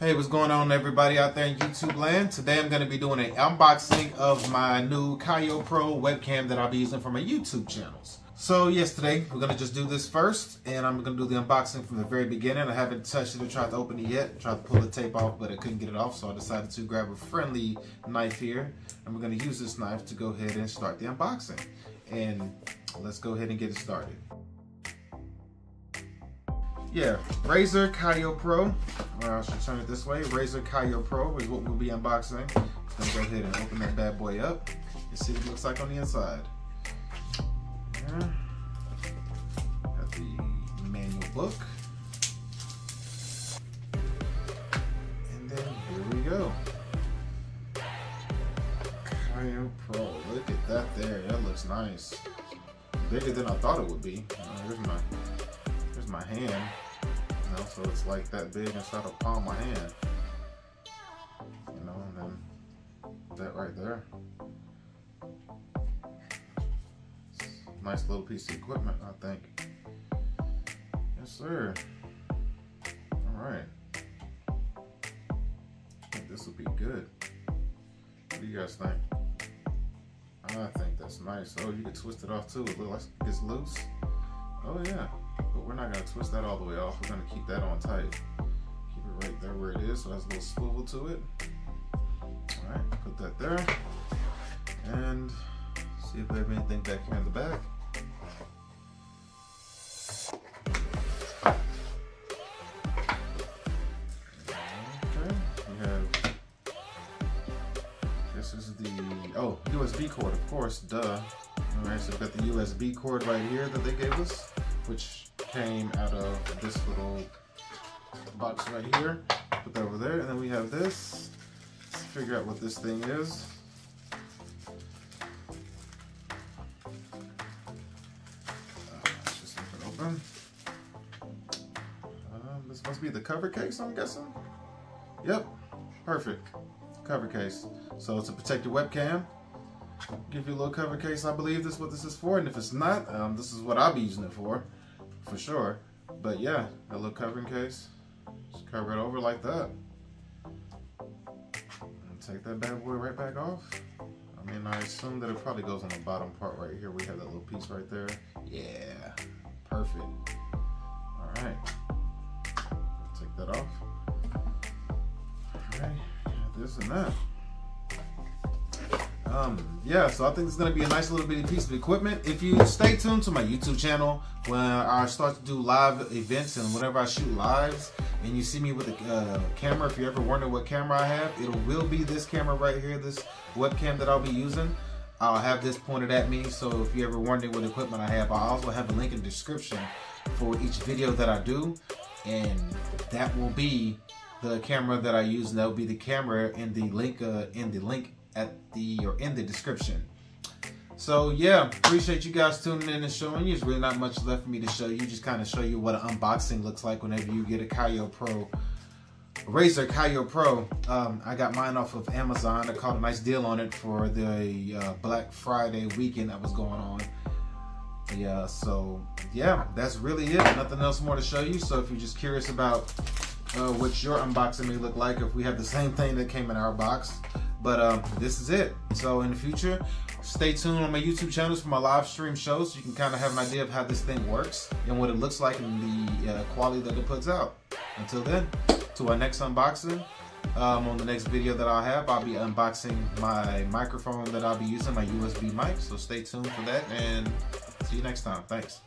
Hey, what's going on everybody out there in YouTube land? Today I'm going to be doing an unboxing of my new Kiyo Pro webcam that I'll be using for my YouTube channels. So yesterday, we're going to just do this first, and I'm going to do the unboxing from the very beginning. I haven't touched it or tried to open it yet. Tried to pull the tape off, but I couldn't get it off, so I decided to grab a friendly knife here. And we're going to use this knife to go ahead and start the unboxing. And let's go ahead and get it started. Yeah, Razer Kiyo Pro, or I should turn it this way. Razer Kiyo Pro is what we'll be unboxing. Gonna go ahead and open that bad boy up and see what it looks like on the inside. Yeah. Got the manual book. And then here we go. Kiyo Pro, look at that there. That looks nice. Bigger than I thought it would be. Uh, here's my my hand. You know, so it's like that big inside the palm of my hand. You know, and then that right there. Nice little piece of equipment, I think. Yes, sir. All right. I think this will be good. What do you guys think? I think that's nice. Oh, you can twist it off too. It looks like it gets loose. Oh yeah, but we're not gonna twist that all the way off. We're gonna keep that on tight. Keep it right there where it is, so it has a little swivel to it. All right, put that there, and see if we have anything back here in the back. Okay, we have. This is the oh USB cord, of course, duh. All right, so we've got the USB cord right here that they gave us, which came out of this little box right here. Put that over there, and then we have this. Let's figure out what this thing is. Let's just leave it open. Um, this must be the cover case, I'm guessing. Yep, perfect. Cover case. So it's a protected webcam, give you a little cover case. I believe this is what this is for, and if it's not, um, this is what I'll be using it for, for sure. But yeah, a little covering case. Just cover it over like that. And take that bad boy right back off. I mean, I assume that it probably goes on the bottom part right here. We have that little piece right there. Yeah, perfect. All right, take that off. All right, this and that. Um, yeah, so I think it's gonna be a nice little bitty piece of equipment. If you stay tuned to my YouTube channel when I start to do live events and whenever I shoot lives, and you see me with a uh, camera, if you're ever wonder what camera I have, it will be this camera right here, this webcam that I'll be using. I'll have this pointed at me, so if you're ever wondering what equipment I have, I also have a link in the description for each video that I do, and that will be the camera that I use, and that will be the camera in the link uh, in the link at the or in the description. So yeah, appreciate you guys tuning in and showing you. There's really not much left for me to show you. Just kind of show you what an unboxing looks like whenever you get a Kiyo Pro, Razer Kiyo Pro. Um, I got mine off of Amazon. I caught a nice deal on it for the uh, Black Friday weekend that was going on. Yeah, so yeah, that's really it. Nothing else more to show you. So if you're just curious about uh, what your unboxing may look like, if we have the same thing that came in our box, but um, this is it. So in the future, stay tuned on my YouTube channels for my live stream shows so you can kind of have an idea of how this thing works and what it looks like and the uh, quality that it puts out. Until then, to our next unboxing, um, on the next video that I'll have, I'll be unboxing my microphone that I'll be using, my USB mic. So stay tuned for that and see you next time. Thanks.